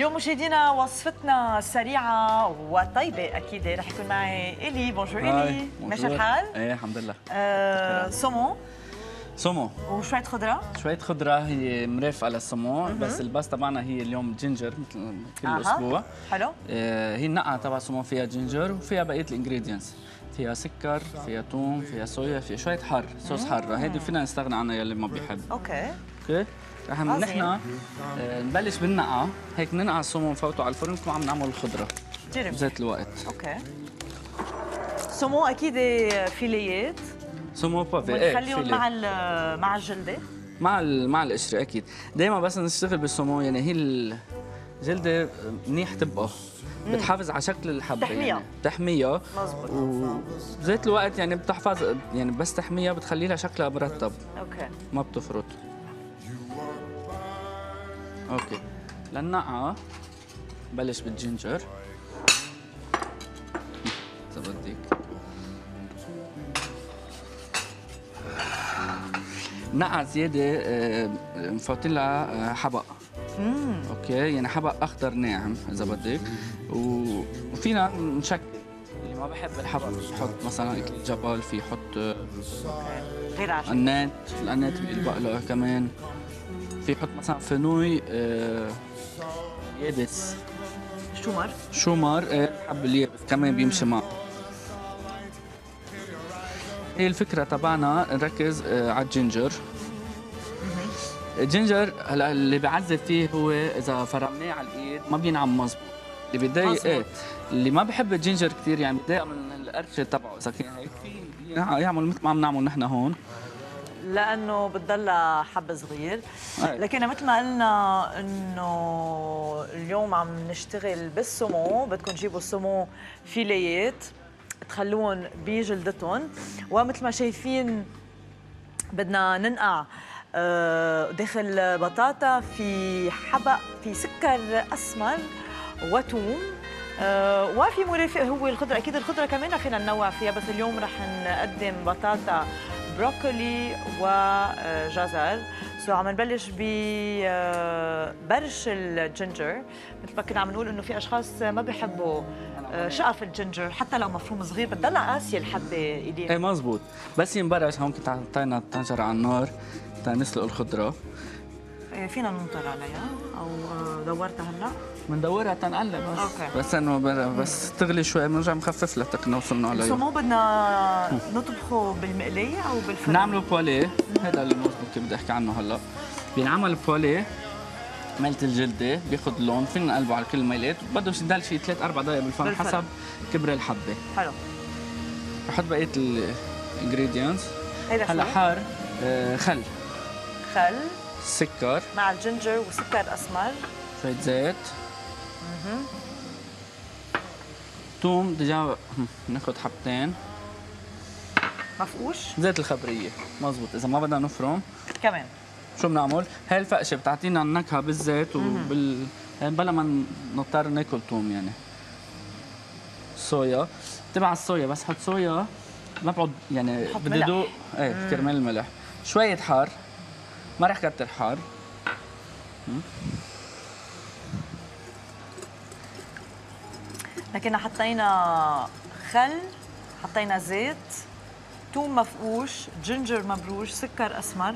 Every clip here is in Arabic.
اليوم مشاهدينا وصفتنا سريعة وطيبة. أكيد رح يكون معي إلي. bonjour إلي. ماشي الحال؟ إيه الحمد لله. آه saumon. saumon. وشوية خضرة. شوية خضرة هي مرافقة للسمو بس ال base تبعنا هي اليوم ginger مثل كل أها. أسبوع. حلو. آه، هي النقعة تبع السمو فيها ginger وفيها بقية ال ingredients فيها سكر فيها ثوم فيها soya فيها شوية حر صوص حارة هيدي فينا نستغنى عنها يلي ما بيحب. أوكي. أوكي؟ رح عظيم. نحن آه، نبلش بالنقعة هيك ننقع السمو نفوته على الفرن نكون عم نعمل الخضرة؟ جرب. بذات الوقت. أوكي. saumon أكيد filet يات. saumon pavé إيه. مع مع الجلدة. مع مع القشرة أكيد. دائما بس نشتغل بالسمو يعني هي الجلده منيح تبقى. بتحافظ على شكل الحبة تحميها. يعني تحميها مزبوط وبذات الوقت يعني بتحفظ يعني بس تحميها بتخلي لها شكلها مرتب. أوكي. ما بتفرط. أوكي. للنقعه بلش بال ginger. اذا بدك نقعة زيادة آه، مفوتين لها آه، حبق. أوكي يعني حبق أخضر ناعم إذا بدك. وفينا نشكل اللي ما بحب الحبق بحط مثلا جبل في يحط آه، غير عشان. قنات القنات بيلبق له كمان. في يحط مثلا fenouil آه، يابس. شومر. شومر آه، حب اليابس كمان بيمشي معه. هي الفكرة تبعنا نركز آه، على ال ginger. ال ginger هلا اللي بيعذب فيه هو إذا فرمناه على الإيد ما بينعم مزبوط. اللي بيضايق. إيه اللي ما بحب ال ginger كثير يعني بيضايق من القرشة تبعه. إذا كان هيك يعمل مثل ما عم نعمل نحن هون. لأنه بتضلها حب صغير. لكن مثل ما قلنا إنه اليوم عم نشتغل بالسمو بدكم تجيبوا السمو فيليات تخلوهم بجلدتهم. ومثل ما شايفين بدنا ننقع آه، داخل بطاطا في حبق في سكر أسمر وثوم آه، وفي مرافق هو الخضرة أكيد الخضرة كمان فينا ننوع فيها بس اليوم رح نقدم بطاطا بروكولي وجزر سو عم نبلش ببرش الجنجر. مثل ما كنا عم نقول إنه في أشخاص ما بيحبوا آه، شقف الجنجر حتى لو مفروم صغير بتضلها قاسيه الحبة ايدين إيه مزبوط. بس ينبرش هون كنت الطنجره على النار تنسلق الخضرة. فينا ننطر عليها أو آه، دورتها هلا. بندورها تنقلب بس. okay. بس إنه بس تغلي شوي بنرجع نخفف لها تك نوصلنا عليها. السمو بدنا نطبخه بالمقلية أو بالفرن؟ نعمله poêlé هذا اللي مزبوط كيف بدي أحكي عنه هلا. بينعمل poêlé ميلة الجلدة بياخذ لون فينا نقلبه على كل الميلات بده يضل شي 3 4 دقائق بالفرن. حسب كبر الحبة. حلو. بحط بقية ال ingredients هلا؟ حار آه، خل. خل. سكر. مع الجنجر وسكر أسمر. شوية زيت. توم دجا ناخذ حبتين. مفقوش؟ زيت الخبرية. مزبوط إذا ما بدنا نفرم. كمان. شو بنعمل؟ هاي الفقشه بتعطينا النكهه بالزيت وبال يعني بلا ما نضطر ناكل توم يعني. صويا. تبع الصويا بس حط صويا. ما بقعد يعني بدي. دوق إيه كرمال الملح. شوية حار. ما رح كتر حار لكن حطينا خل حطينا زيت توم مفقوش جنجر مبروش سكر أسمر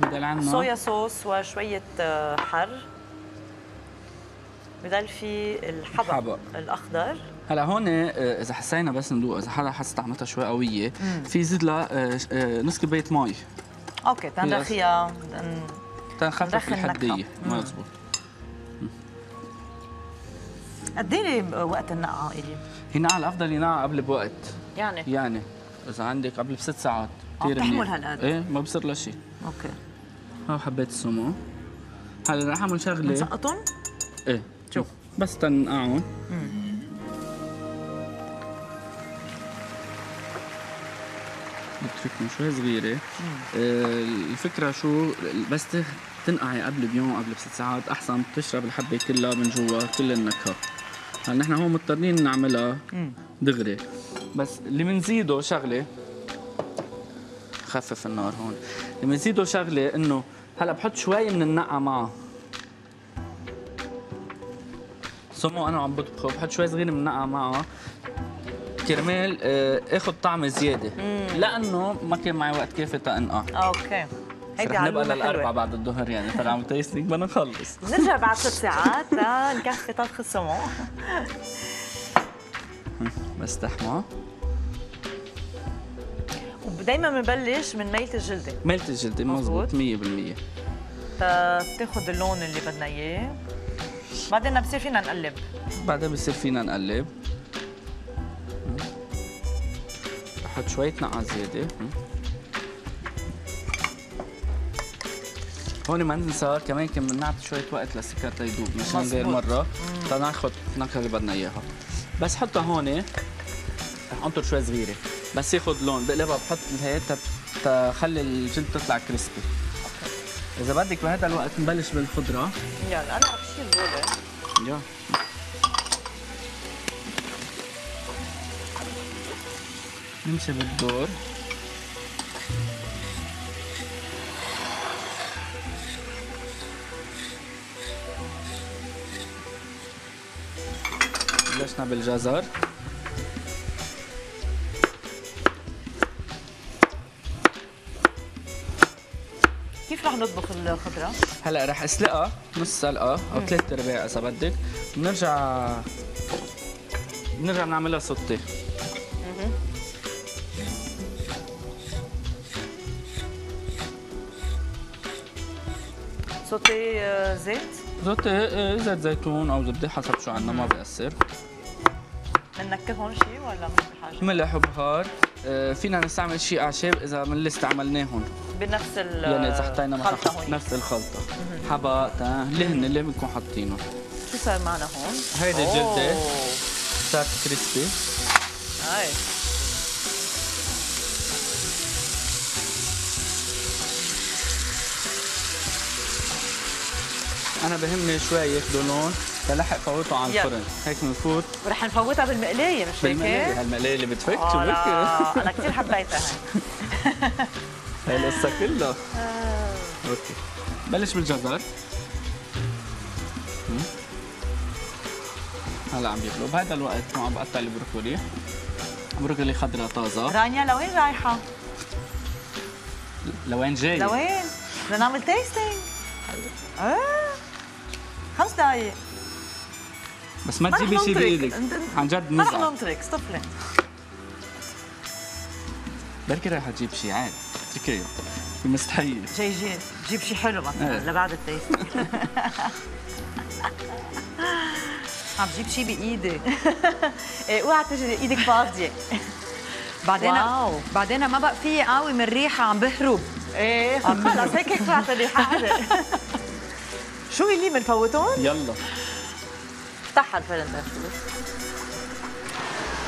بدل عنا. صويا صوص وشوية آه، حر. بضل في الحبق الحبق. الأخضر. هلا هون آه، إذا حسينا بس ندوق إذا حدا حس طعمتها شوي قوية في زيد لها آه، نص كوباية مي okay تنرخيها تنخفف ندخل الحدية. مزبوط قد إيه وقت النقعة الي هنا الأفضل ينقع قبل بوقت. يعني؟ يعني. إذا عندك قبل بست ساعات. آه، كثير بتحمل. هالقد. إيه ما بصير لها شيء. okay. هاو حبيت السمو. هلا رح أعمل شغلة. نسقطهم إيه. شوف. بس تنقعهم. بتركهم شوي صغيرة. آه الفكرة شو؟ بس تنقعي قبل بيوم قبل بست ساعات أحسن بتشرب الحبة كلها من جوا كل النكهة. هلا نحن هون مضطرين نعملها دغري. بس اللي بنزيده شغلة خفف النار هون. اللي بنزيده شغلة إنه هلا بحط شوي من النقعة معه. السمو أنا عم بطبخه بحط شوي صغير من نقع معه. كرمال آه، آخذ طعم زيادة. لأنه ما كان معي وقت كافي تنقع okay. هيدي رح نبقى علومة للاربع حلوة. بعد الظهر يعني ترى عم tasting بدنا نخلص. نرجع بعد ست ساعات لنكفي طبخ السمو. بس تحمى ودايما بنبلش من ميلة الجلدة. ميلت الجلدة. مزبوط 100% تاخذ اللون اللي بدنا إياه. بعدين بصير فينا نقلب. بعدين بصير فينا نقلب. بحط شوية نقع زيادة. هون ما ننسى كمان كمان نعطي شوية وقت للسكر تيدوب مشان غير. مرة. تناخذ النكهة اللي بدنا إياها. بس حطها هون رح انطر شوي صغيرة. بس ياخذ لون بقلبها بحط هي تخلي الجلد تطلع كريسبي. إذا بدك بهذا الوقت نبلش بالخضرة. يلا أنا رح شيل هول. يا نمشي بالدور. بلشنا بالجزر. كيف رح نطبخ الخضرة؟ هلا رح أسلقها نص سلقة أو ثلاث ارباع إذا بدك. بنرجع بنرجع بنعملها سوتيه آه، زيت زيت إيه، زيت زيتون أو زبدة حسب شو عندنا ما بيأثر بننكههم شيء ولا ما في حاجة؟ ملح وبهار آه، فينا نستعمل شيء أعشاب إذا من اللي استعملناهم بنفس ال يعني إذا حطينا نفس الخلطة. حبق تا- اللي بنكون حاطينه. شو صار معنا هون؟ هيدي الجلدة. أوه، صارت كريسبي. هاي. أنا بهمني شوي ياخذوا لون تلحق فوته على. الفرن. هيك بنفوت ورح نفوتها بالمقلايه مش بالمقلايه هيك؟ هالمقلايه اللي بتفك شو آه، أنا كثير حبيتها. هي القصة كلها. okay. بلش بالجزر. هلا عم بيغلو بهذا الوقت هون عم بقطع البروكولي. بروكولي خضراء طازة. رانيا لوين رايحة؟ لوين جاي؟ لوين؟ بدنا نعمل tasting آه. خمس دقايق بس ما تجيبي شيء. بإيدك. عن جد ما رح نزعل ننطرك صفلة بركي رايحه تجيب شيء عادي. اتركيه مستحيل. جاي جي جيب شيء حلو مثلا إيه. لبعد ال tasting عم جيب شيء بإيدي. إيه، اوعى تجي إيدك فاضية. بعدين واو. بعدين ما بقى في قوي من الريحة عم بهرب. إيه. خلص هيك هيك طلعت حالي شو اللي بنفوتهم؟ يلا افتحها الفرن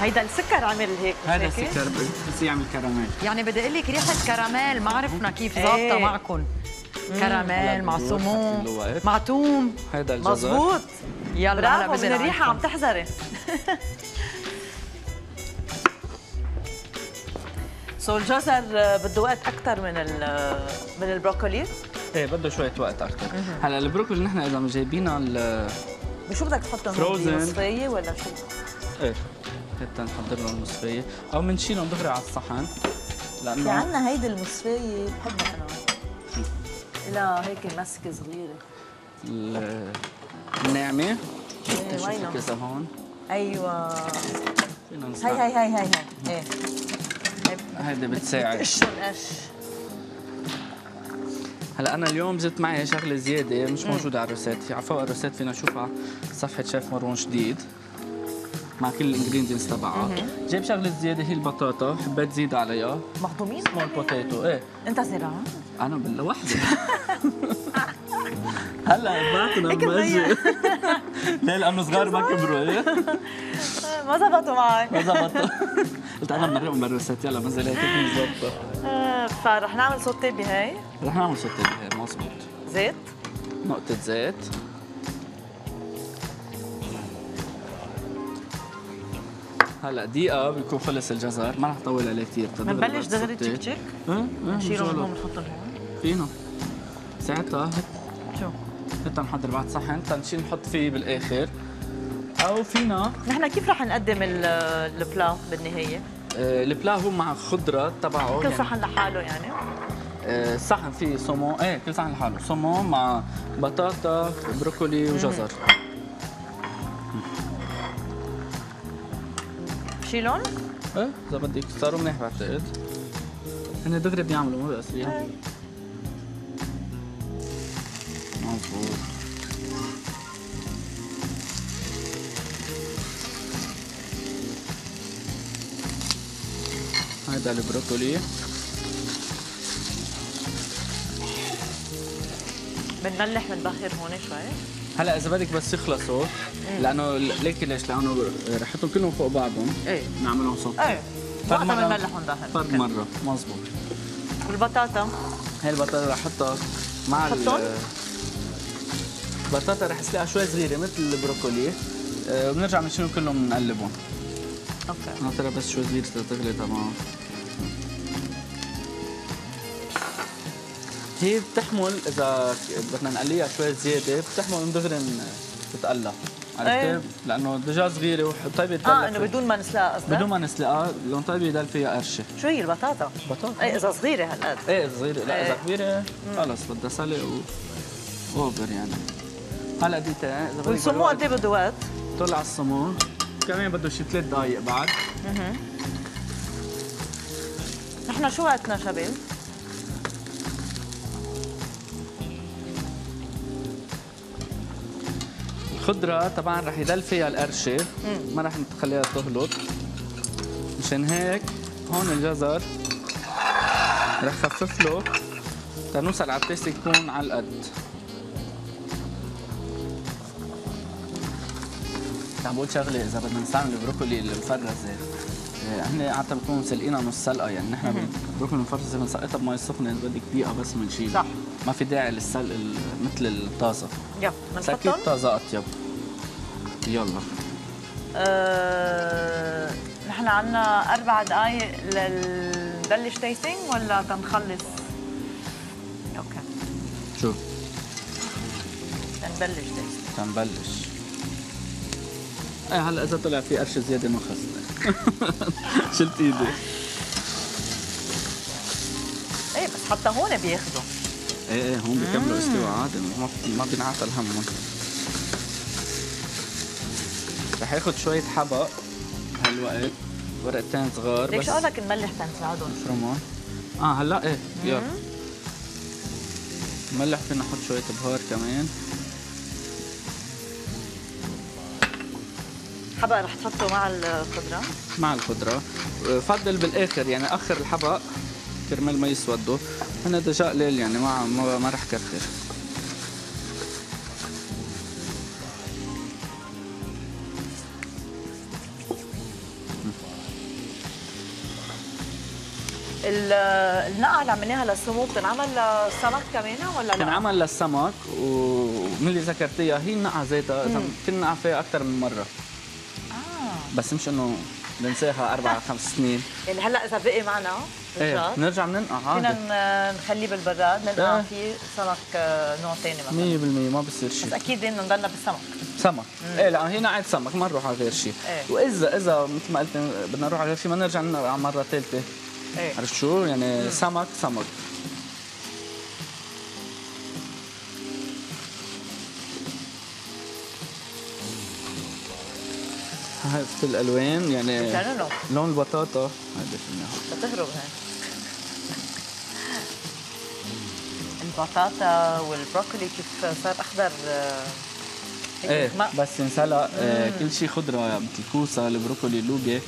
هيدا السكر عمل هيك هذا؟ السكر بس يعمل كراميل يعني بدي أقول لك ريحة كراميل ما عرفنا كيف إيه. ظابطة معكم هلا كراميل مع بدور سمو حط له وقت. مع توم هذا الجزر مزبوط يلا هلا من الريحة عم. تحزري سو الجزر بده وقت أكثر من ال- من البروكولي إيه بده شوية وقت أكثر هلا البروكولي نحن إذا جايبينها ال بشو بدك تحطهم. مصفية ولا شو؟ إيه حتى نحضر لهم المصفية أو بنشيلهم دغري على الصحن. في لأنه عنا هيدي المصفية بحبها. أنا لا هيك مسكة صغيرة. ال- الناعمة إيه، تشوفي وينها؟ كذا هون؟ فينا هي هي هي هي هي إيه. هيدي بتساعد. قشن قش. هلا أنا اليوم زدت معي شغلة زيادة مش موجودة على ال recette على فوق ال recette فينا نشوفها صفحة شيف مروان جديد مع كل ال ingredients تبعها. جايب شغلة زيادة هي البطاطا حبيت زيد عليها مهضومين small potato إيه. أنت زراعة أنا بالوحده هلا بعتنا لما أجي مضيع. ليه؟ لأنه صغار ما كبروا إيه. ما زبطوا معي ما زبطوا. قلت أنا بمرقهم بال recette يلا بنزل هيك آه، فرح نعمل sauté بهاي. رح نعمل sauté بهي مزبوط زيت. نقطة زيت. هلا دقيقة بيكون خلص الجزر. ما رح طول عليه كثير بنبلش دغري تشيك تشيك؟ نشيلهم هون بنحطهم هون. فينا ساعتها شو؟ حتى نحضر بعد صحن تنشيل نحط فيه بالآخر. أو فينا. نحن كيف رح نقدم ال- ال plat بالنهاية؟ آه، ال plat هو مع خضرة تبعه كل يعني. صحن لحاله يعني. آه، صحن فيه saumon إيه كل صحن لحاله. saumon مع بطاطا بروكولي وجزر. شيلون؟ إيه إذا بدك صاروا منيح بعتقد هن دغري بيعملوا مو بأسرية إيه. مظبوط هيدا البروكولي. بنملح بنبخر هون شوي. هلا إذا بدك بس يخلصوا لأنه ليك ليش؟ لأنه ريحتهم كلهم فوق بعضهم. إيه. نعملهم صوت إيه. وقتها مرة. بنملح ونبخر فرد. مرة. مزبوط والبطاطا؟ هاي البطاطا رح احطها مع ال؟ البطاطا رح أسلقها شوي صغيرة مثل البروكولي. آه، وبنرجع بنشيلهم كلهم بنقلبهم أوكي. ناطرها بس شوي صغير تغلي تمام هي بتحمل إذا بدنا نقليها شوي زيادة بتحمل من دغري تتقلى أيه. عرفتي؟ لأنه دجاج صغيرة وطيبه آه إنه بدون ما نسلقها قصدك بدون ما نسلقها لون طيبة يضل فيها قرشة شو هي البطاطا؟ بطاطا إيه إذا صغيرة هالقد إيه صغيرة لا إيه. اذا كبيرة خلص بدها سلق و اوفر يعني هلا دي تا- إذا والسمو بالوقت قد إيه بده وقت؟ طلع السمون كمان بده شي ثلاث دقائق بعد نحن شو وقتنا شباب؟ الخضرة طبعا رح يضل فيها القرشة. ما رح نخليها تهلط مشان هيك هون الجزر رح خفف له تنوصل على التيست يكون على القد. عم بقول شغلة إذا بدنا نستعمل البروكولي المفرزة. هن عادة بنكون مسلقينها نص سلقه يعني نحن بالبروكولي المفرزه بنسقطها بمي سخنة اذا بدك دقيقه بس بنشيل صح. ما في داعي للسلق مثل يلا سكيت بنحطهم؟ طازة أطيب. يلا. آه، نحن عنا أربع دقايق لنبلش tasting ولا تنخلص؟ okay. شو؟ تنبلش tasting تنبلش. إيه هلا إذا طلع في قرش زيادة ما خصني شلت إيدي. إيه بس حتى هون بياخذوا إيه إيه هون بيكملوا استوى عادي ما ما بينعطل همهم. رح ياخد شوية حبق هالوقت ورقتين صغار ليش بس قالك نملح تنساعدهم؟ نفرمهم. آه هلأ إيه يلا. ملح فينا نحط شوية بهار كمان. حبق رح تحطه مع الخضرة. مع الخضرة. فضل بالآخر يعني آخر الحبق كرمال ما يسودوا أنا دجاج قليل يعني ما ما, ما رح كثر ال- النقعة اللي عملناها للسمو بتنعمل للسمك كمان ولا لا؟ تنعمل للسمك ومن اللي ذكرتيها هي النقعة ذاتها. إذا نقع فيها أكثر من مرة. آه بس مش إنه ننساها أربع خمس سنين. يعني هلأ إذا بقي معنا إيه بنرجع بننقع فينا عادي ن- نخليه بالبراد ننقع إيه. فيه سمك آه، نوع ثاني مثلا. 100% ما بصير بس شيء. أكيد بدنا نضلنا بالسمك. سمك. إيه لا هي نقعة سمك ما نروح على غير شيء. إيه. واذا إذا مثل ما قلت بدنا نروح على غير شيء ما نرجع ننقع مرة ثالثة. إيه. عرفت شو؟ يعني سمك سمك. في الألوان؟ يعني لون البطاطا. هيدا فينا بتهرب هاي. البطاطا والبروكولي كيف صار أخضر؟ آه، إيه. بس ينسلق آه كل شيء خضرة مثل الكوسة البروكولي اللوبيا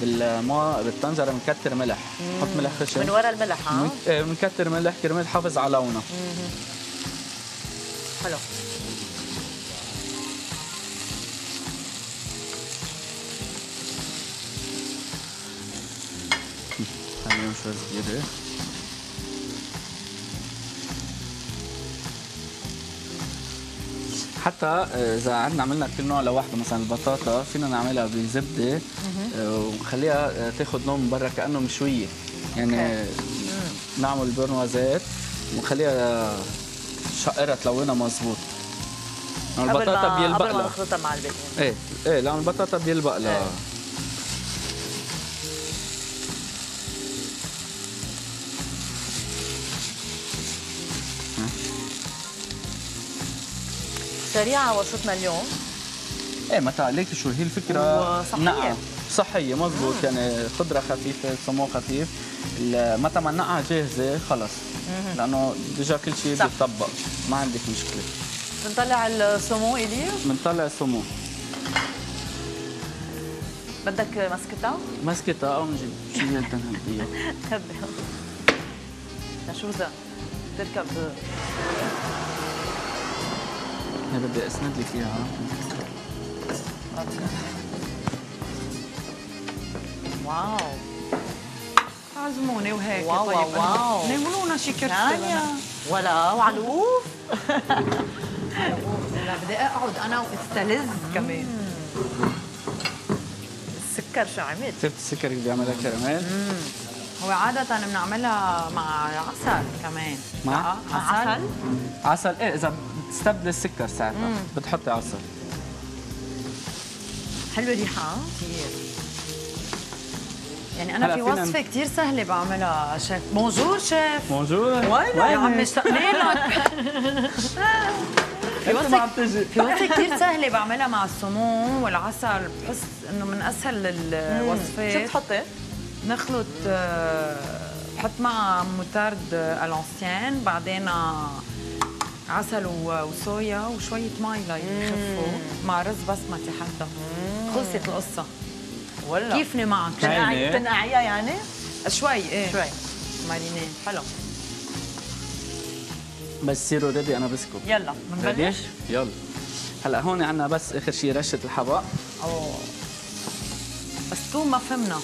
بالماء بالطنجرة بنكتر ملح. نحط ملح خشن. من ورا الملح ها؟ إيه بنكتر ملح كرمال نحافظ على لونها حلو. خليهم شوي صغيره حتى اذا عندنا عملنا كل نوع لوحده مثلا البطاطا فينا نعملها بزبدة. ونخليها آه، تاخذ لون من برا كأنه مشوية. يعني نعمل برنوازات ونخليها شقرة تلونها مزبوط قبل البطاطا بيلبق قبل ما لها. نخلطها مع الباقيين إيه إيه لأن البطاطا بيلبق لها. سريعة وصلتنا اليوم. إيه متى ليك شو هي الفكرة؟ وصحية. نقعة صحية. مزبوط يعني خضرة خفيفة سمو خفيف. متى ما النقعه جاهزة خلص. لأنه ديجا كل شيء صح. بيطبق ما عندك مشكلة. بنطلع السمو إلي. بنطلع سمو. بدك مسكتها؟ مسكتها أو نجيب. شو بدنا اياه هبي نشوزة تركب. هي بدي أسند لك إياها. واو. عزموني وهيك واو، طيب. واو، واو. ناولونا شي كرسي ثانية لنا. ولا وعلوف. لا بدي أقعد أنا وأستلذ. كمان. السكر شو عملت؟ شفت السكر اللي بيعملها كراميل هو عادة بنعملها مع عسل كمان. مع؟ لا، عسل. عسل؟ إيه إذا بتستبدل السكر ساعتها. بتحطي عسل حلوة ريحة كثير. يعني أنا في وصفة كثير سهلة بعملها شيف. بونجور شيف. موجود وين يا عم اشتقنا لك في تجي. في وصفة كثير سهلة بعملها مع السمون والعسل. بحس إنه من أسهل شو الوصفات بتحطي؟ نخلط آه، بحط مع موتارد الأنسيان. بعدين آه، عسل وصويا وشوية مي ليخفوا مع رز بسمتي حتى. خلصت القصة. ولا كيفني معك. تنقعي- تنقعيها يعني؟ شوي إيه. شوي. مارينيه حلو. بس صيروا ready أنا بسكت. يلا بنبلش؟ يلا. هلا هون عندنا بس آخر شيء رشة الحبق أوه. بس توم ما فهمنا.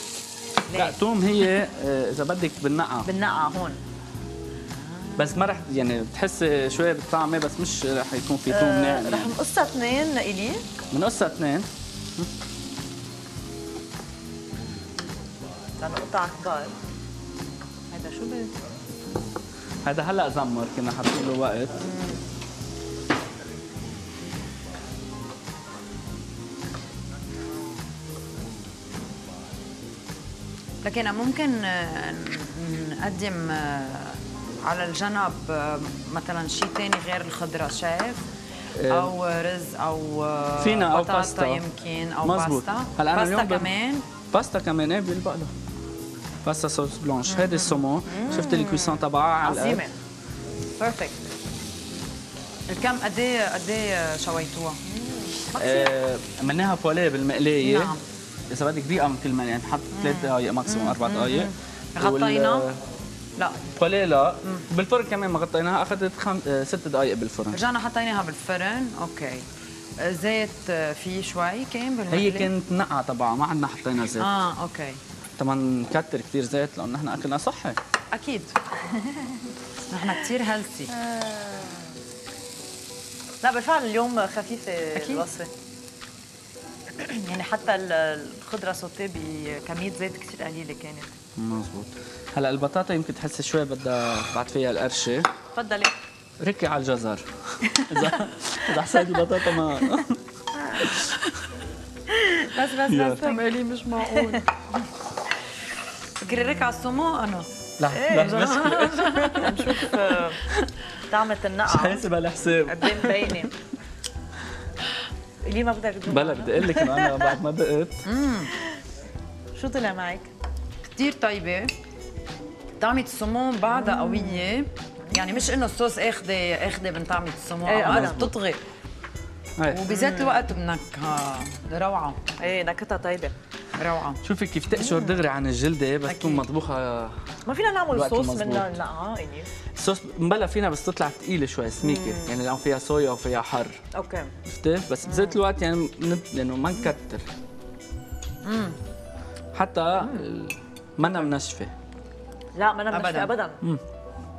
لا توم هي آه، إذا بدك بالنقعة. بالنقعة هون. بس ما رح يعني بتحسي شوية بالطعمه بس مش رح يكون في آه، ناعم رح يعني. نقصها اثنين إلي بنقصها اثنين. لنقطع كبار هيدا شو بي هذا هلأ زمر كنا حاطين له وقت. لكن ممكن آه، نقدم آه، على الجنب آه، مثلا شيء ثاني غير الخضرة شيف آه، أو رز أو آه، فينا بطاطا باستا. يمكن أو مزبوط. باستا. هلا باستا اليوم كمان؟ باستا كمان إيه بيلبق له pasta sauce blanche. هيدي السومون. شفت ال cuisson تبعها على. عظيمة. perfect الكم قد إيه قد إيه شويتوها؟ عملناها poêlée بالمقلايه نعم. إذا بدك دقيقة من كل يعني نحط ثلاث دقائق maximum أربع دقائق غطينا؟ لا. لا بالفرن كمان ما غطيناها أخذت خم... آه، ست دقائق بالفرن. رجعنا حطيناها بالفرن. okay. آه، زيت آه، فيه شوي كان بالمقلي؟ هي كانت نقعة تبعها ما عندنا حطينا زيت. آه okay. طبعا نكتر كثير زيت لأنه نحن أكلنا صحي. أكيد. نحن كثير healthy لا بالفعل اليوم خفيفة أكيد. الوصفة. يعني حتى ال- الخضرة sautée بكمية زيت كثير قليلة كانت. مزبوط هلا البطاطا يمكن تحسي شوي بدها بعد فيها القرشة. تفضلي. ركي على الجزر. اذا إذا حسيت البطاطا ما بس بس. بس. مالي مش معقول. فكري رك على السمو؟ أنا لا لا مشكله نشوف آه، طعمة النقعة. حاسب على الحساب قد إيه مبينة. ليه ما بدك تدوق بلا بدي أقول لك إنه أنا بعد ما دقت. شو طلع معك؟ كثير طيبة. طعمة السمون بعدها قوية. يعني مش إنه الصوص اخذه اخذه من طعمة السمون إيه، اوقات أبداً. بتطغي. هاي. وبذات الوقت بنكهة روعة. إيه نكهتها طيبة. روعة. شوفي كيف تقشر دغري عن الجلدة بس. تكون مطبوخة ما فينا نعمل صوص. منها النقعة إلي الصوص مبلا فينا بس تطلع ثقيله شوي سميكة. يعني لو فيها صويا وفيها حر. okay. عرفتي بس بذات الوقت يعني نت... يعني ما نكتر. حتى ال- منا منشفه لا ما أنا أبداً. ابدا. ابدا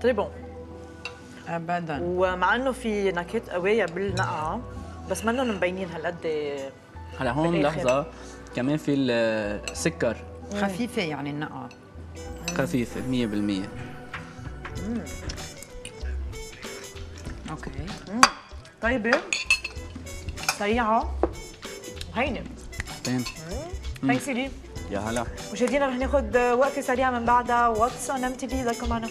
très bon ابدا. ومع إنه في نكهات قوية بالنقعة بس منهم مبينين هالقد هلا هون بالآخر. لحظة كمان في السكر. خفيفة يعني النقعة. خفيفة 100% okay. طيبة سريعة. وهينه تمام. هي سيدي. يا هلا. مشاهدينا رح ناخذ وقفه سريعه من بعدها What's on MTV ضلكم معنا.